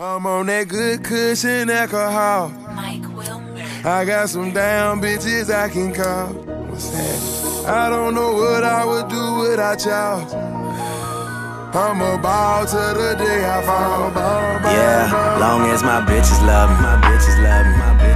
I'm on that good cushion alcohol. Mike Wilmer. I got some down bitches I can call. What's that? I don't know what I would do without y'all. I'm about to the day I fall. Ball, Yeah, long as my bitches love me, my bitches love me, my bitches